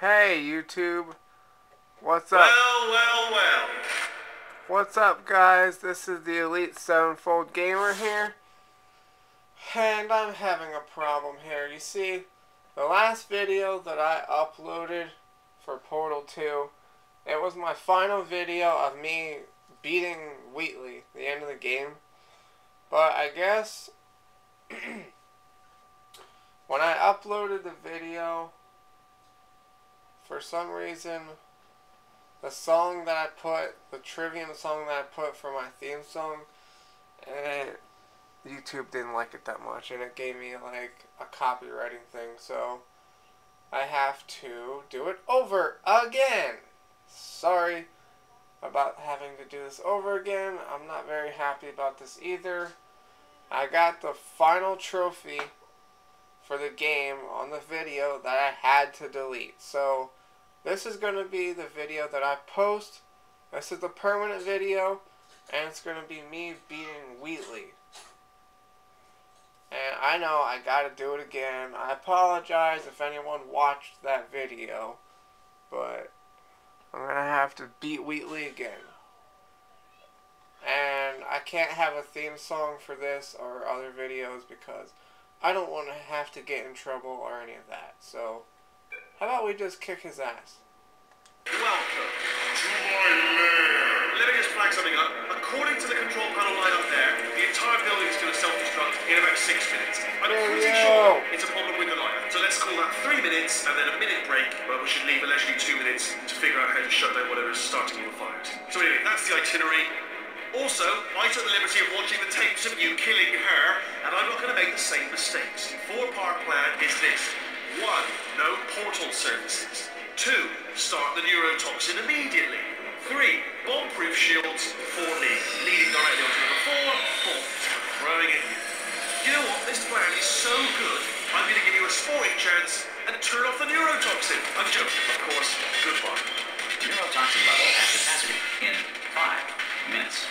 Hey YouTube, what's up? Well, well, well. What's up guys? This is the Elite Sevenfold Gamer here. And I'm having a problem here. You see, the last video that I uploaded for Portal 2, it was my final video of me beating Wheatley, the end of the game. But I guess when I uploaded the video, for some reason, the song that I put, the Trivium song that I put for my theme song, and YouTube didn't like it that much, and it gave me like a copywriting thing, so I have to do it over again. Sorry about having to do this over again. I'm not very happy about this either. I got the final trophy for the game on the video that I had to delete. So this is going to be the video that I post. This is the permanent video. And it's going to be me beating Wheatley. And I know I got to do it again. I apologize if anyone watched that video. But I'm going to have to beat Wheatley again. And I can't have a theme song for this or other videos because I don't want to have to get in trouble or any of that. So, how about we just kick his ass? Welcome to my lair. Let me just flag something up. According to the control panel light up there, the entire building is going to self-destruct in about six minutes. I'm There pretty sure it's a problem with the light. So let's call that three minutes and then a minute break, but we should leave allegedly two minutes to figure out how to shut down whatever is starting all the fires. So anyway, that's the itinerary. Also, I took the liberty of watching the tapes of you killing her, and I'm not going to make the same mistakes. Four-part plan is this. One, no portal services. Two, start the neurotoxin immediately. Three, bomb-proof shields Four, me, leading directly onto number four, Four, throwing it. You know what? This plan is so good, I'm going to give you a sporting chance and turn off the neurotoxin. I'm joking, of course. Goodbye. Neurotoxin level at capacity in five minutes.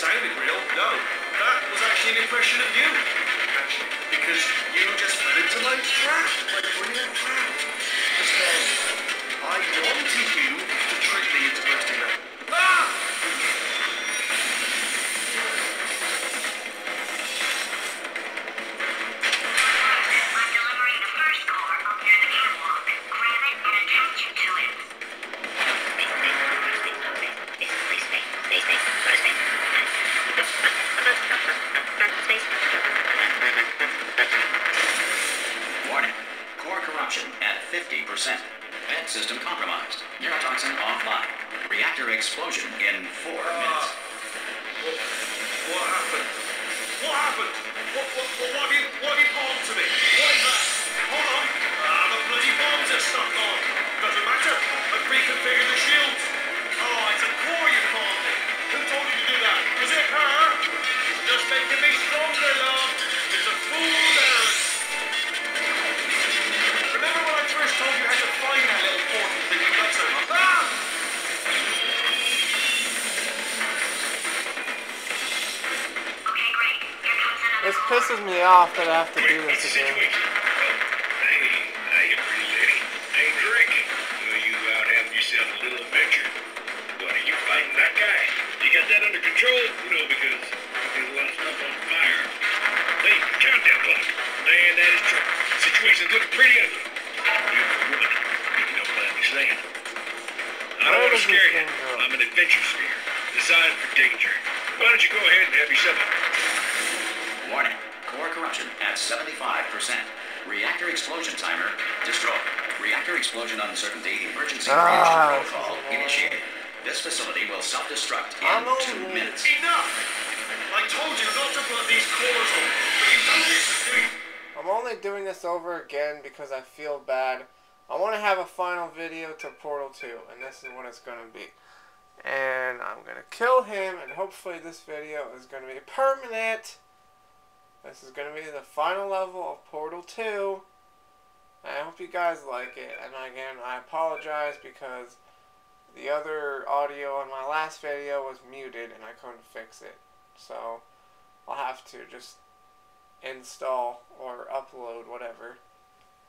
Sounded real. No, that was actually an impression of you. Actually, because you just fell into my trap, my brilliant trap. Then, I wanted you to trick me into bursting that. Ah! Uh, stuff on fire. Hey, countdown clock. Man, that is true. Situation's looking pretty ugly. Beautiful woman, you don't mind me saying. I don't want to scare this you. I'm an adventure sphere, designed for danger. Why don't you go ahead and have yourself a corruption at 75%. Reactor explosion timer destroyed. Reactor explosion uncertainty emergency Ah, reaction this is protocol annoying. initiated. This facility will self-destruct I'm in two only- minutes. Enough! I told you not to put these cores on, but you don't listen to me. I'm only doing this over again because I feel bad. I want to have a final video to Portal 2, and this is what it's going to be. And I'm going to kill him, and hopefully this video is going to be permanent. This is going to be the final level of Portal 2. I hope you guys like it. And again, I apologize because the other audio on my last video was muted and I couldn't fix it. So, I'll have to just install or upload whatever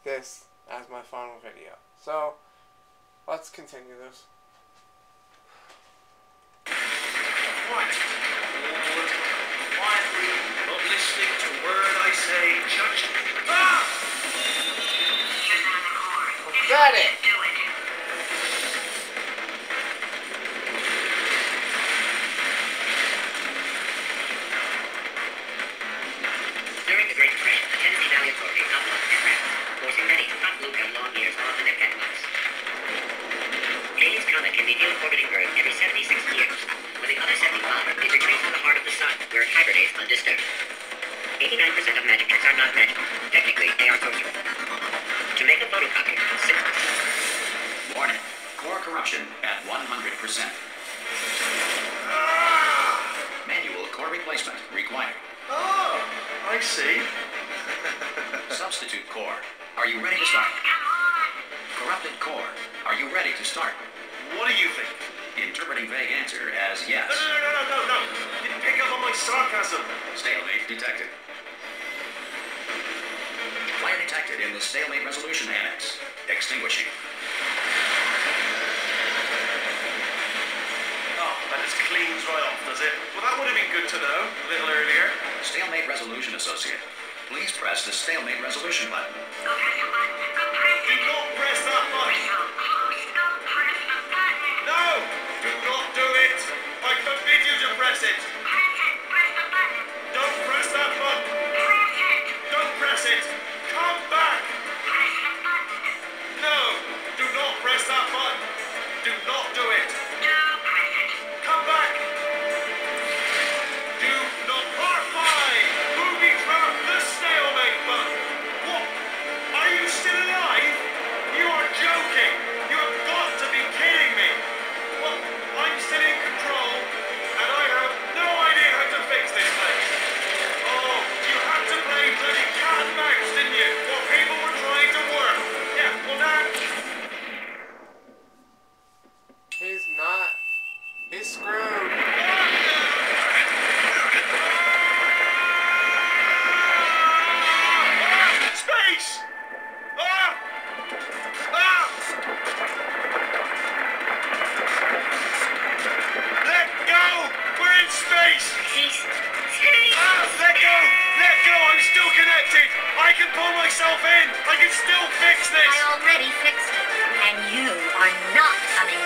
this as my final video. So let's continue this. Quiet. Got it. Are you ready to start? Corrupted core. Are you ready to start? What do you think? Interpreting vague answer as yes. No, no, no, no, no, no. You didn't pick up on my sarcasm. Stalemate detected. Fire detected in the stalemate resolution annex. Extinguishing. Oh, that just cleans right off, does it? Well, that would have been good to know a little earlier. Stalemate resolution associate. Please press the stalemate resolution button. Go press the button. Let go! Let go! I'm still connected! I can pull myself in! I can still fix this! I already fixed it, and you are not coming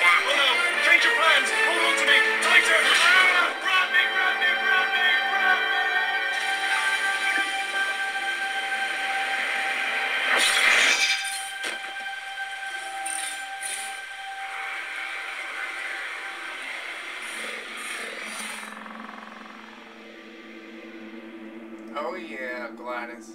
Oh yeah, GLaDOS.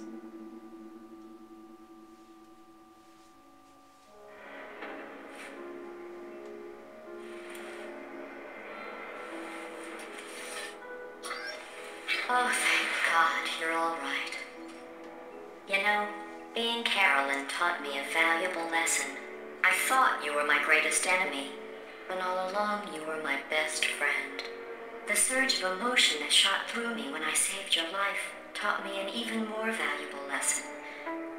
Oh, thank God you're all right. You know, being Caroline taught me a valuable lesson. I thought you were my greatest enemy, but all along you were my best friend. The surge of emotion that shot through me when I saved your life taught me an even more valuable lesson.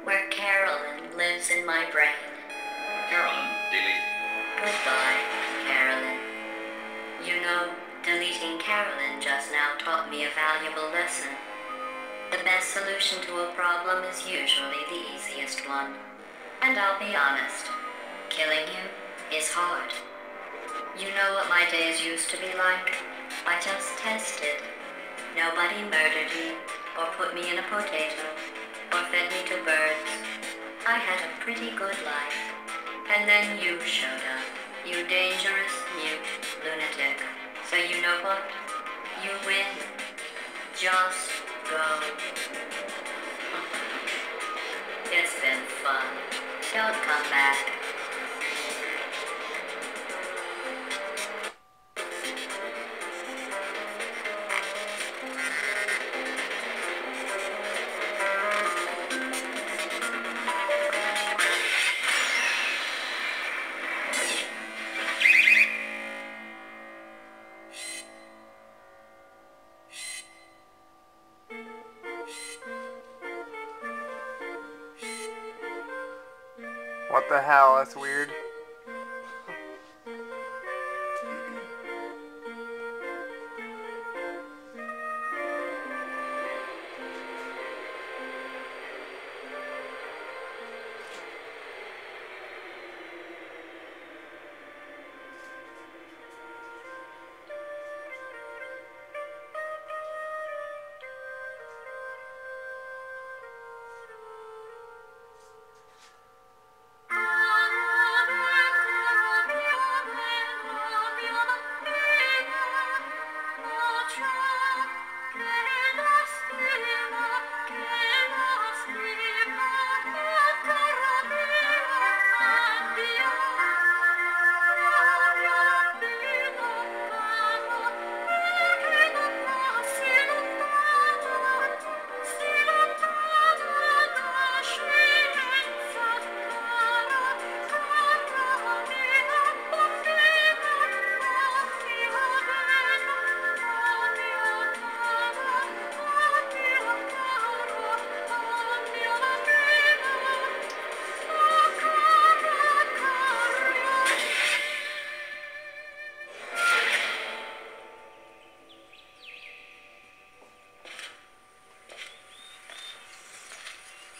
Where Caroline lives in my brain. Caroline, delete. Goodbye, Caroline. You know, deleting Caroline just now taught me a valuable lesson. The best solution to a problem is usually the easiest one. And I'll be honest, killing you is hard. You know what my days used to be like? I just tested. Nobody murdered me, or put me in a potato, or fed me to birds. I had a pretty good life. And then you showed up. You dangerous, mute lunatic. So you know what? You win. Just go. It's been fun. Don't come back. Hell? That's weird.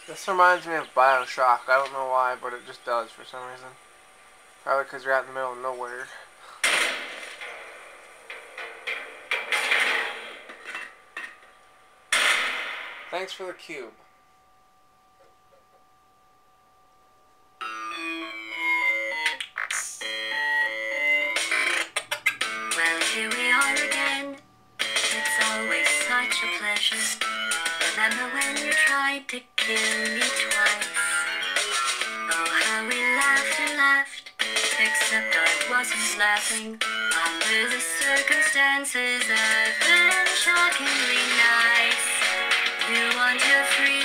This reminds me of Bioshock. I don't know why, but it just does for some reason. Probably because you're out in the middle of nowhere. Thanks for the cube. You tried to kill me twice? Oh, how we laughed and laughed. Except I wasn't laughing. Under the circumstances, I've been shockingly nice. You want your freedom,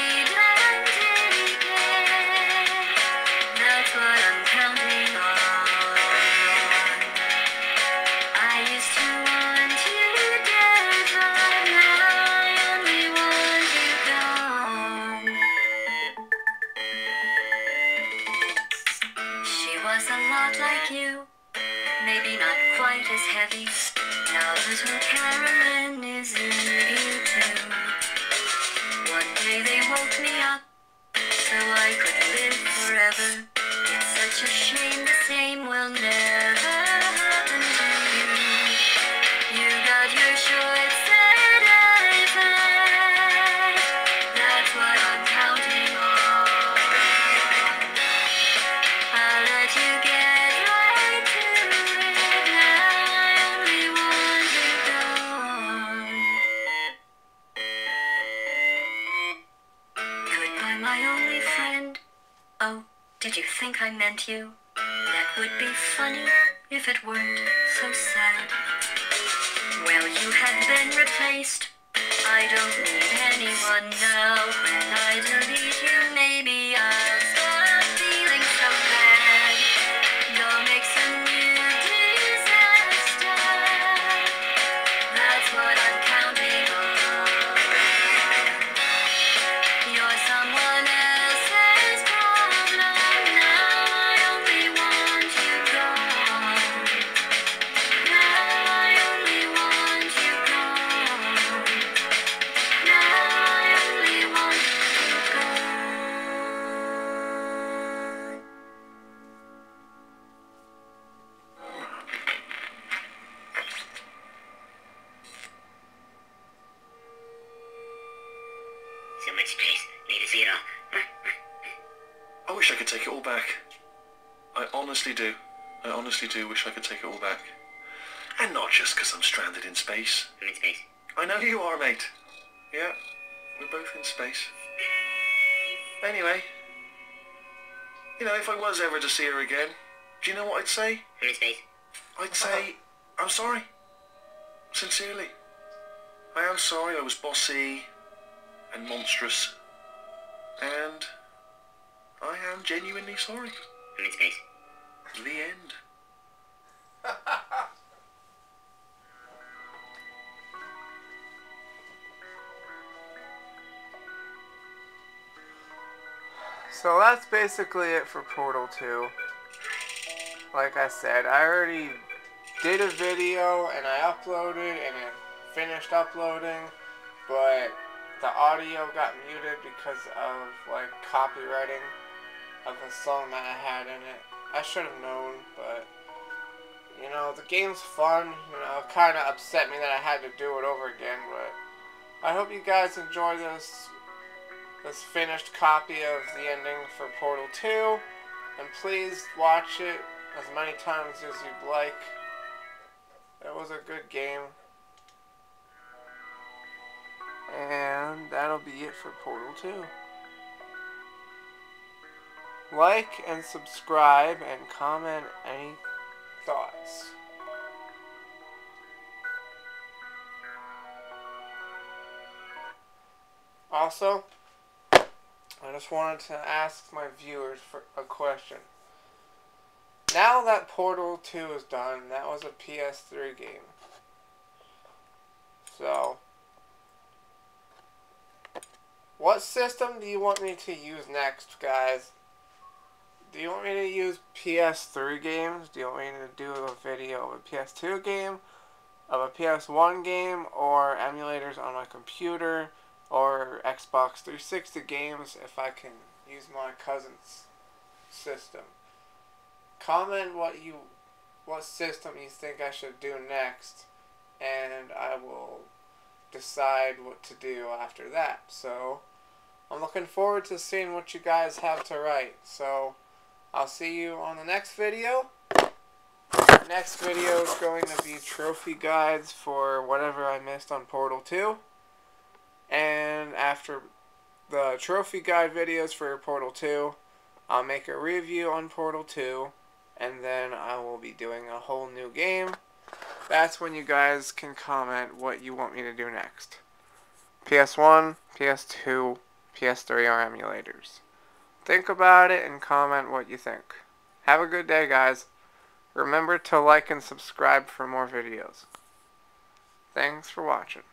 was a lot like you, maybe not quite as heavy. Now little Caroline is in you too. One day they woke me up so I could live forever. It's such a shame I meant you? That would be funny if it weren't so sad. Well, you have been replaced. I don't need anyone now. When I delete So much space. Need to see it all. I wish I could take it all back. I honestly do. I honestly do wish I could take it all back. And not just because I'm stranded in space. I'm in space. I know you are, mate. Yeah, we're both in space. Anyway, you know, if I was ever to see her again, do you know what I'd say? I'm in space. I'd say, I'm sorry. Sincerely. I am sorry I was bossy and monstrous. And I am genuinely sorry. I'm in space. The end. So that's basically it for Portal 2. Like I said, I already did a video and I uploaded and it finished uploading, but the audio got muted because of like copywriting of the song that I had in it. I should have known, but you know, the game's fun. You know, it kind of upset me that I had to do it over again, but I hope you guys enjoy this this finished copy of the ending for Portal 2, and please watch it as many times as you'd like. It was a good game. And that'll be it for Portal 2. Like and subscribe and comment any thoughts. Also, I just wanted to ask my viewers for a question. Now that Portal 2 is done, that was a PS3 game. So, what system do you want me to use next, guys? Do you want me to use PS3 games? Do you want me to do a video of a PS2 game, of a PS1 game, or emulators on my computer, or Xbox 360 games if I can use my cousin's system? comment what you what system you think I should do next and I will decide what to do after that. So I'm looking forward to seeing what you guys have to write. So I'll see you on the next video. Next video is going to be trophy guides for whatever I missed on Portal 2. And after the trophy guide videos for Portal 2, I'll make a review on Portal 2 and then I will be doing a whole new game. That's when you guys can comment what you want me to do next. PS1, PS2, PS3 are emulators. Think about it and comment what you think. Have a good day, guys. Remember to like and subscribe for more videos. Thanks for watching.